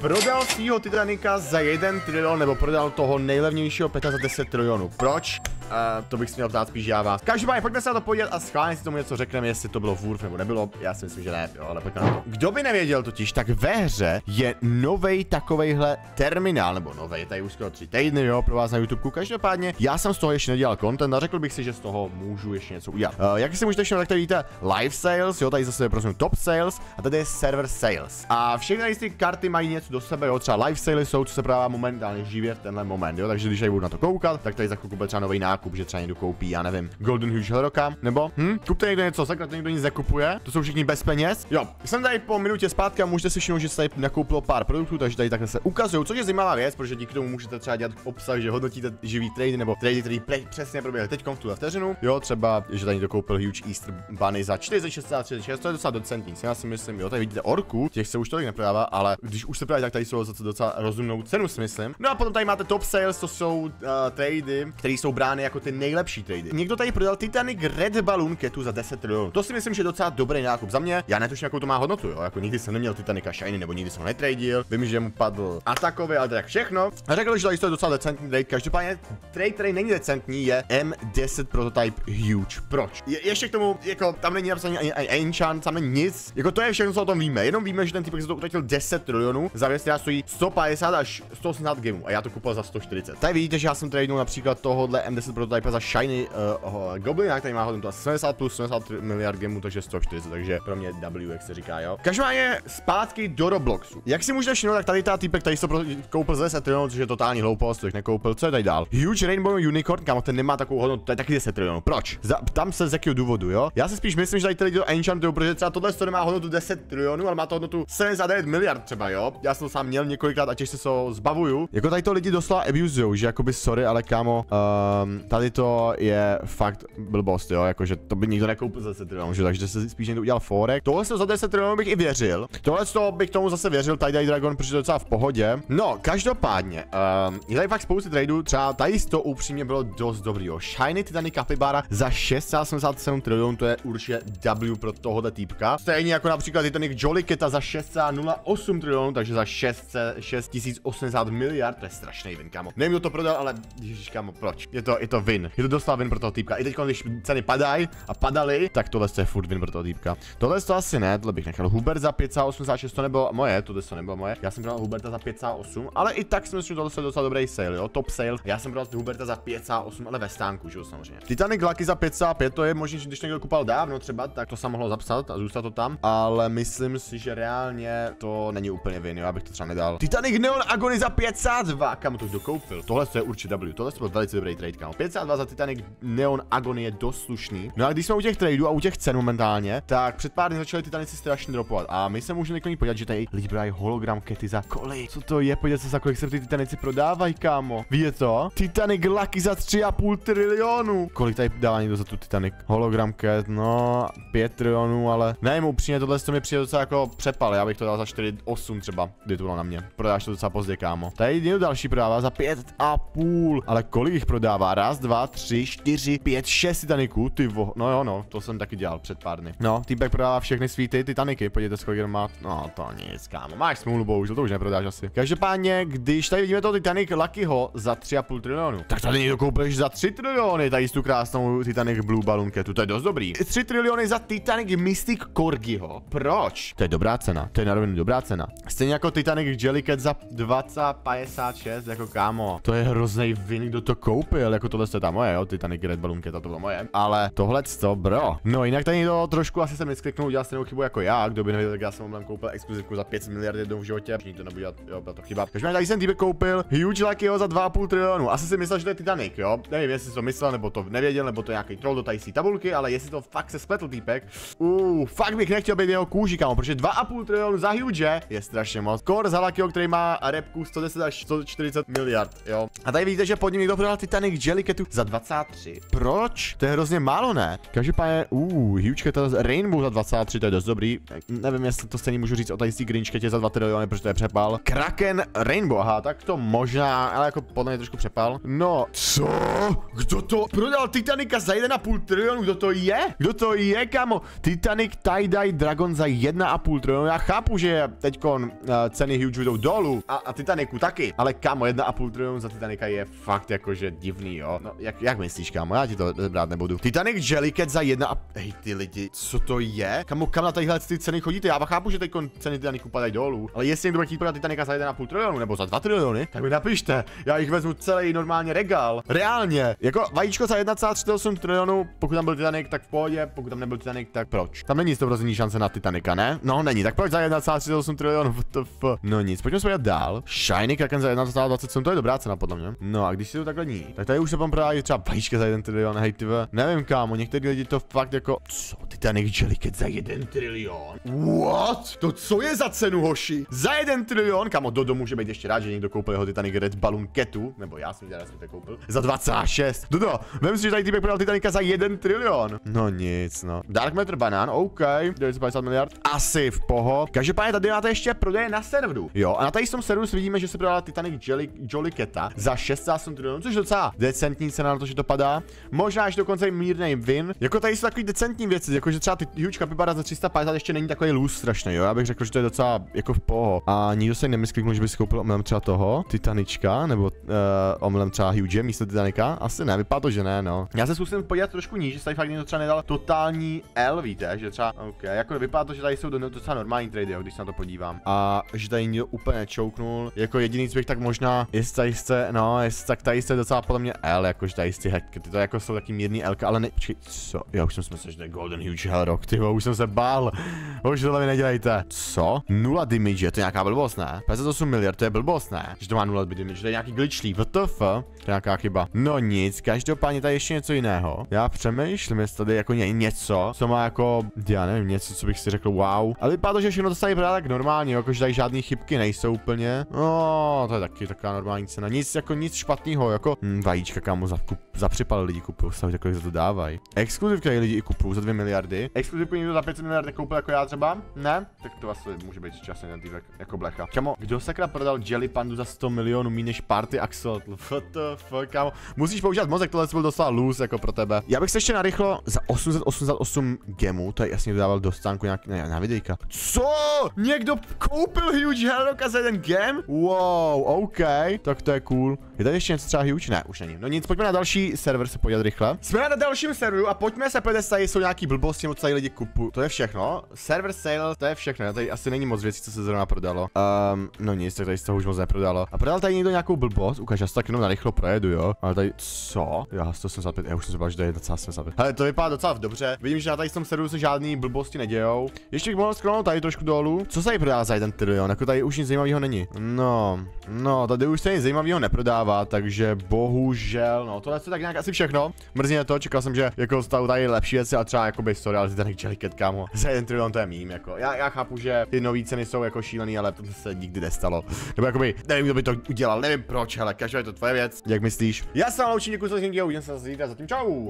prodal svýho Titanika za 1 trilion, nebo prodal toho nejlevnějšího peta za 10 trilionů. Proč? To bych si měl ptát spíš já vás. Každopádně pojďme se na to podívat a schválně si tomu něco řekneme, jestli to bylo furt nebo nebylo. Já si myslím, že ne, jo, ale pojďme na to. Kdo by nevěděl totiž, tak ve hře je novej takovejhle terminál, nebo novej, tady už skoro tři týdny, jo, pro vás na YouTube. Každopádně já jsem z toho ještě nedělal content a řekl bych si, že z toho můžu ještě něco udělat. Uh, jak si můžete všimnout, tak tady vidíte live sales, jo, tady zase je prosím top sales a tady je server sales. A všechny ty karty mají něco do sebe, jo, třeba live sales jsou, co se prodává momentálně živě v tenhle moment, jo, takže když tady budu na to koukat, tak tady za chvilku bude třeba nový nákup, že třeba někdo koupí, já nevím, Golden Huge Hellrocka, nebo hm, kupte někdo něco, sakra, někdo nic nekupuje, to jsou všichni bez peněz. Jo, jsem tady po minutě zpátky a můžete si všimnout, že se tady nakoupilo pár produktů, takže tady takhle se ukazují, což je zajímavá věc, protože díky tomu můžete třeba dělat obsah, že hodnotíte živý trady nebo trady, který pre, přesně proběhly teď v tuhle vteřinu. Jo, třeba, že tady někdo koupil Huge Easter Bunny za 466, to je docela decentní. Já si myslím, jo, tady vidíte orku, těch se už tolik neprodává, ale když už se prodají, tak tady jsou za docela rozumnou cenu, si myslím. No a potom tady máte top sales, to jsou uh, trady, které jsou brány jako ty nejlepší trady. Někdo tady prodal Titanic Red Balloon Ketu za 10 trilionů. To si myslím, že je docela dobrý nákup. Za mě, já netuším, jakou to má hodnotu, jo. Jako nikdy jsem neměl Titanica Shiny, nebo nikdy jsem ho netradil. Vím, že mu padl atakový, ale tak všechno. A řekl, že tady to je docela decentní trade. Každopádně trade, který není decentní, je M10 Prototype Huge. Proč? Je, ještě k tomu, jako tam není napsaný ani, ani enchant, tam není nic. Jako to je všechno, co o tom víme. Jenom víme, že ten typ se to utratil 10 trilionů za věc, která stojí 150 až 180 gemů a já to kupoval za 140. Tady vidíte, že já jsem tradenul například tohohle M10 Prototype za Shiny uh, Goblina, který má hodnotu 70 plus 70 miliard gemů, takže 140, takže pro mě W, jak se říká, jo. Každopádně zpátky do Robloxu. Jak si můžete všimnout, tak tady ta týpek tady to koupil za 10 trilionů, což je totální hloupost, což nekoupil. Co je tady dál? Huge Rainbow Unicorn, kam ten nemá takovou hodnotu, to je taky 10 trilionů. Proč? Za, tam se z jakého důvodu, jo? Já si spíš myslím, že tady ty lidi to enchantují, protože třeba tohle to nemá hodnotu 10 trilionů, ale má to hodnotu 79 miliard třeba, jo? Já jsem to sám měl několikrát a těžce se ho zbavuju. Jako tady to lidi doslova abusujou, že jakoby sorry, ale kámo, um, tady to je fakt blbost, jo? Jakože to by nikdo nekoupil za 10 trilionů, že takže se spíš někdo udělal forek. Tohle se za 10 trilionů bych i věřil. Tohle to bych tomu zase věřil, tady Dragon, protože to je docela v pohodě. No, každopádně, um, je tady fakt spoustu tradeů, třeba tady to upřímně bylo dost dobrý, jo. Shiny Titanic Capybara za 687 trilionů, to je určitě W pro tohohle týpka. Stejně jako například Titanic Jolly za 608 trilionů, takže za 6, 6080 miliard, to je strašný win, kamo. Nevím, kdo to prodal, ale ježiš, kamo, proč? Je to, je to win. Je to dostal win pro toho týpka. I teď, když ceny padají a padaly, tak tohle je furt win pro toho týpka. Tohle to asi ne, tohle bych nechal. Hubert za 586 to nebylo moje, tohle to nebylo moje. Já jsem bral Huberta za 508, ale i tak si myslím, že tohle je docela dobrý sale, jo, top sale. Já jsem bral Huberta za 508, ale ve stánku, že jo, samozřejmě. Titanic Lucky za 505, to je možná, že když někdo kupal dávno třeba, tak to jsem mohl zapsat a zůstat to tam, ale myslím si, že reálně to není úplně vin, jo, abych to třeba nedal. Titanic Neon Agony za 502, kam to dokoupil. Tohle je určitě W, tohle byl velice dobrý trade, kámo. 502 za Titanic Neon Agony je dost slušný. No a když jsme u těch tradeů a u těch cen momentálně, tak před pár dny začaly Titanici strašně dropovat. A my se můžeme několik podívat, že tady prodají hologram kety za kolik. Co to je? Podívejte se, za kolik se ty Titanici prodávají, kámo. Víte to? Titanic Lucky za 3,5 trilionu. Kolik tady dává někdo za tu Titanic? Hologram cat, no, 5 trilionů, ale nevím, upřímně tohle to mi přijde docela jako přepal. Já bych to dal za 4,8 třeba, kdy to bylo na mě. Prodáš to docela pozdě, kámo. Tady někdo další prodává za 5,5. Ale kolik jich prodává? Raz, dva, tři, čtyři, pět, šest Titaniců. Ty vo... No jo, no, to jsem taky dělal před pár dny. No, týpek prodává všechny svý ty Titaniky. Podívejte, kolik má. No, to nic, kámo. Máš smůlu, bohužel, to už neprodáš asi. Každopádně, když tady vidíme toho Titanic Luckyho za 3,5 trilionu, tak tady někdo koupíš za 3 triliony. Tady tu krásnou Titanic Blue Balloon to je dost dobrý. 3 triliony za Titanic Mystic Corgiho. Proč? To je dobrá cena, to je na dobrá cena. Stejně jako Titanic Jellycat za 2056, jako kámo. To je hrozný vin, kdo to koupil, jako tohle je ta moje, jo, Titanic Red Balloon Cat, to bylo moje. Ale tohle to, bro. No jinak tady to trošku asi jsem neskliknul, udělal stejnou chybu jako já, kdo by nevěděl, tak já jsem tam koupil exkluzivku za 5 miliard jednou v životě, to nebudu dělat, jo, byla to chyba. Takže tady jsem týpek koupil Huge Luckyho za 2,5 trilionu. Asi si myslel, že to je Titanic, jo. Nevím, jestli to myslel, nebo to nevěděl, nebo to nějaký troll do tady tabulky, ale jestli to fakt se spletl týpek. Uh, fakt bych nechtěl být jeho kůži, kámo, protože 2,5 trilionu za Huge je strašně moc. Core za Luckyho, který má repku 110 až 140 miliard, jo. A tady vidíte, že pod ním někdo prodal Titanic Jelly Jellycatu za 23. Proč? To je hrozně málo, ne? Každopádně, uh, huge cat Rainbow za 23, to je dost dobrý. Nevím, jestli to stejně můžu říct o tady Green za 2 triliony, protože to je přepal. Kraken Rainbow, aha, tak to možná, ale jako podle mě trošku přepal. No, co? Kdo to prodal Titanica za 1,5 trilionu? Kdo to je? Kdo to je, kamo? Titanic Tie-Dye Dragon za 1,5 trilionu. Já chápu, že teď uh, ceny huge jdou dolů a, a Titanicu taky, ale kamo, 1,5 trilionu za Titanica je fakt jakože divný, jo. No, jak, jak myslíš, kamo? Já ti to brát nebudu. Titanic Jellycat za 1 a... Hej, ty lidi, co to je? Kamo, kam na tadyhle ty ceny chodíte? Já chápu, že teď ceny Titanicu padají dolů, ale jestli někdo chtít prodat Titanica za 1,5 trilionu nebo za 2 triliony, tak mi napište. Já jich vezmu celý normálně regál. Reálně. Jako vajíčko za 1,38 trilionu, pokud tam byl Titanic, tak v pohodě, pokud tam nebyl Titanic, tak proč? Tam není 100% šance na Titanica, ne? No, není, tak proč za 1,38 trilionu? No nic, pojďme se dál. Shiny Kraken za 1,27, to je dobrá cena podle mě. No a když si to takhle ní, tak tady už se vám prodávají třeba vajíčka za 1 trilion, hej ty Nevím kámo, někteří lidi to fakt jako, co, Titanic Jellycat za 1 trilion? What? To co je za cenu, hoši? Za 1 trilion? Kamo, Dodo může být ještě rád, že někdo koupil jeho Titanic Red Balloon Ketu, nebo já jsem teda to koupil, za 2,6. Dodo, vem si, že tady týpek prodal Titanica za 1 trilion. No nic, no. Dark Matter Banán, OK, 950 miliard, asi v poho. Každopádně tady máte ještě prodeje na serveru. Jo, a na tady tom serveru vidíme, že se prodala Titanic Jolly, Jolly Keta za 6,8 trilionů, což je docela decentní cena na to, že to padá. Možná až dokonce i mírný win. Jako tady jsou takový decentní věci, jako že třeba ty huge capybara za 350 ještě není takový lůz strašný, jo. Já bych řekl, že to je docela jako v poho. A nikdo se nemyslí, že by si koupil omylem třeba toho, Titanička, nebo uh, omylem třeba huge místo Titanika. Asi ne, vypadá to, že ne, no. Já se zkusím podívat trošku níž, že tady fakt někdo třeba nedal totální L, víte, že třeba, OK, jako vypadá to, že tady jsou docela normální trady, jo, když se na to podívám. A že tady někdo úplně čouknul, jako jediný, co bych tak možná, jestli tady jste, no, jestli tak tady jste docela podle mě L, jakože tady jste hacky, ty to jako jsou taky mírný L, ale ne, počkej, co, já už jsem si myslel, že to je Golden Huge Hellrock, ty už jsem se bál, už tohle mi nedělejte. Co? Nula damage, to je nějaká blbost, ne? 58 miliard, to je blbost, ne? Že to má nula damage, to je nějaký glitchlý, WTF? To je nějaká chyba. No nic, každopádně tady ještě něco jiného. Já přemýšlím, jestli tady jako ně, něco, co má jako, já nevím, něco, co bych si řekl, wow. Ale vypadá to, že všechno to tady tak normálně, jako že tady žádné chybky nejsou úplně. No, to je taky taková normální cena. Nic jako nic špatného, jako hm, vajíčka, kámo, za, kup, za připal lidi kupují, stavit kolik za to dávají. Exkluzivka lidi i kupují za 2 miliardy. Exkluzivku někdo za 500 miliard nekoupil jako já třeba? Ne? Tak to asi může být časně ten týpek jako blecha. Kamo, kdo sakra prodal Jelly Pandu za 100 milionů méně než Party Axel? What the fuck, kamo? Musíš používat mozek, tohle byl dostal loose jako pro tebe. Já bych se ještě narychlo za 888 gemů, to je jasně dodával do stánku nějak ne, na videjka. Co? Někdo koupil Huge Hellrocka za jeden gem? Wow, OK, tak to je cool. Je tady ještě něco třeba huge? Ne, už není. No nic, pojďme na další server se podívat rychle. Jsme na dalším serveru a pojďme se podívat, tady jsou nějaký blbosti, nebo tady lidi kupují. To je všechno. Server sale, to je všechno. Tady asi není moc věcí, co se zrovna prodalo. Um, no nic, tak tady se toho už moc neprodalo. A prodal tady někdo nějakou blbost, ukáž, já se tak jenom narychlo projedu, jo. Ale tady, co? Já 185, já už jsem se že to je docela 75. Hele, to vypadá docela dobře. Vidím, že na tady v tom serveru se žádný blbosti nedějou. Ještě bych mohl scrollnout tady trošku dolů. Co se tady prodá za jeden trilion? Jako tady už nic zajímavého není. No, no, tady už se nic zajímavého neprodává, takže bohužel, no, tohle je tak nějak asi všechno. Mrzí mě to, čekal jsem, že jako stavu tady lepší věci a třeba jako by sorry, ale ten Jellycat, kámo. Za jeden trilion to je mím, jako. Já, já chápu, že ty nové ceny jsou jako šílený, ale to se nikdy nestalo. Nebo jakoby, nevím, kdo by to udělal, nevím proč, ale každý je to tvoje věc. Jak myslíš? Já se vám loučím, děkuji za tím, uvidíme se zítra, zatím čau.